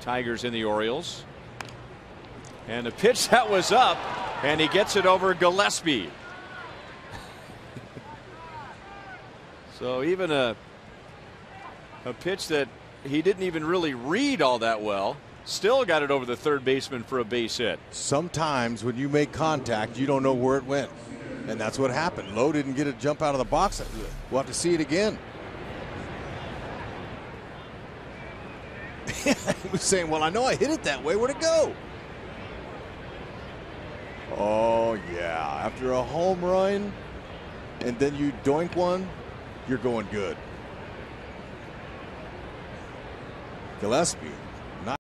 Tigers and the Orioles. And the pitch that was up, and he gets it over Gillaspie. so even a a pitch that he didn't even really read all that well still got it over the third baseman for a base hit. Sometimes when you make contact, you don't know where it went. And that's what happened. Lough didn't get a jump out of the box. We'll have to see it again. he was saying, Well, I know I hit it that way. Where'd it go? Oh, yeah. After a home run and then you doink one, you're going good. Gillaspie